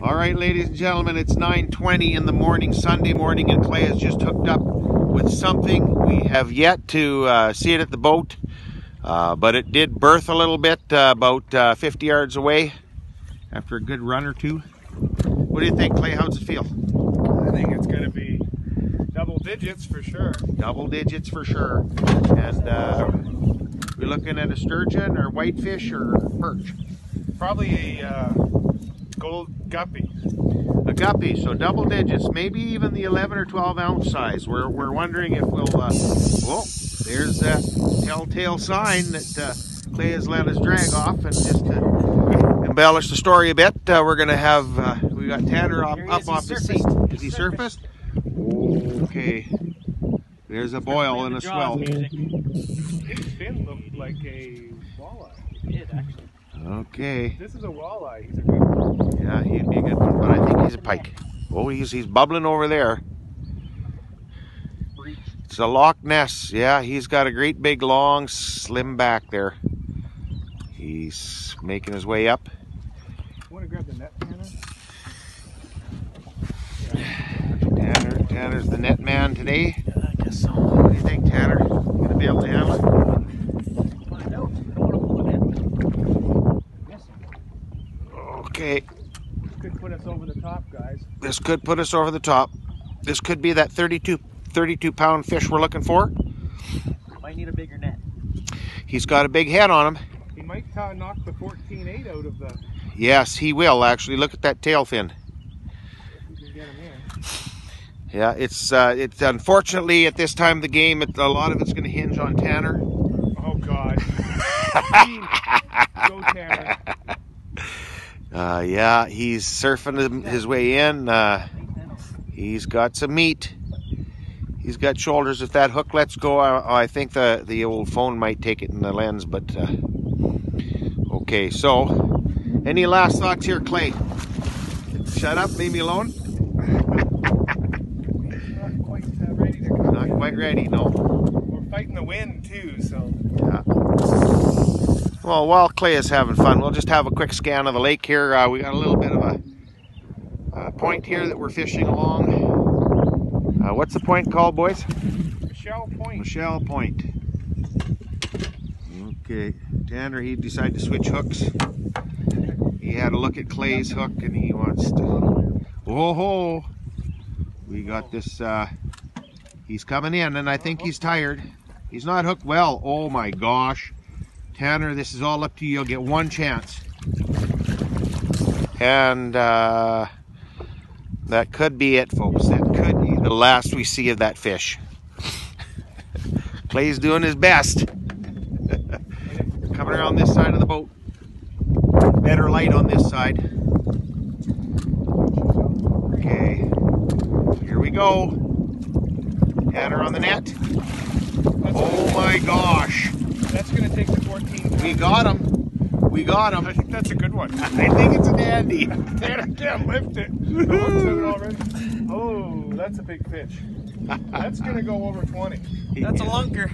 All right, ladies and gentlemen, it's 9.20 in the morning, Sunday morning, and Clay has just hooked up with something. We have yet to uh, see it at the boat, uh, but it did berth a little bit uh, about uh, 50 yards away after a good run or two. What do you think, Clay? How's it feel? I think it's going to be double digits for sure. Double digits for sure. And uh, we're looking at a sturgeon or whitefish or perch. Probably a uh, gold guppy. A guppy, so double digits, maybe even the 11 or 12 ounce size. We're, we're wondering if we'll, uh, oh, there's that telltale sign that uh, Clay has let us drag off. And just to embellish the story a bit, uh, we're going to have, uh, we got Tanner up, up off the seat. Is he surfaced? Okay. There's a boil and a swell. His fin looked like a walleye. It did, actually. Okay. This is a walleye. He's a good one. Yeah, he'd be a good one, but I think he's a pike. Oh, he's he's bubbling over there. It's a Loch Ness. Yeah, he's got a great big long slim back there. He's making his way up. Want to grab the net, Tanner? Tanner, Tanner's the net man today. Yeah, I guess so. What do you think, Tanner? Gonna be able to handle it? Find out. I don't want to pull it in. Yes. Okay, This Could put us over the top, guys. this could put us over the top. This could be that 32, 32 pound fish we're looking for. Might need a bigger net. He's got a big head on him. He might knock the 14.8 out of the. Yes, he will actually. Look at that tail fin. If we him in. Yeah, it's uh, it's unfortunately at this time of the game, it, a lot of it's going to hinge on Tanner. Oh God. Go Tanner. Yeah, he's surfing his way in. Uh, he's got some meat. He's got shoulders. If that hook lets go, I, I think the the old phone might take it in the lens. But uh, okay, so any last thoughts here, Clay? Shut up, leave me alone. Not uh, ready to come. Not quite ready, no. Fighting the wind too, so. Yeah. Well, while Clay is having fun, we'll just have a quick scan of the lake here. Uh, we got a little bit of a, a point here that we're fishing along. Uh, what's the point called, boys? Michelle Point. Michelle Point. Okay, Tanner, he decided to switch hooks. He had a look at Clay's hook and he wants to. Oh ho! We got this. Uh, he's coming in and I think he's tired. He's not hooked well. Oh my gosh. Tanner, this is all up to you. You'll get one chance. And uh, that could be it, folks. That could be the last we see of that fish. Clay's doing his best. Coming around this side of the boat. Better light on this side. Okay. Here we go. Tanner on the net. That's, Oh my gosh. that's going to take the 14. We got him. We got him. I think that's a good one. I think it's a dandy. Tanner can't lift it. The hook's out already. Oh, that's a big fish. That's going to go over 20. That's a lunker.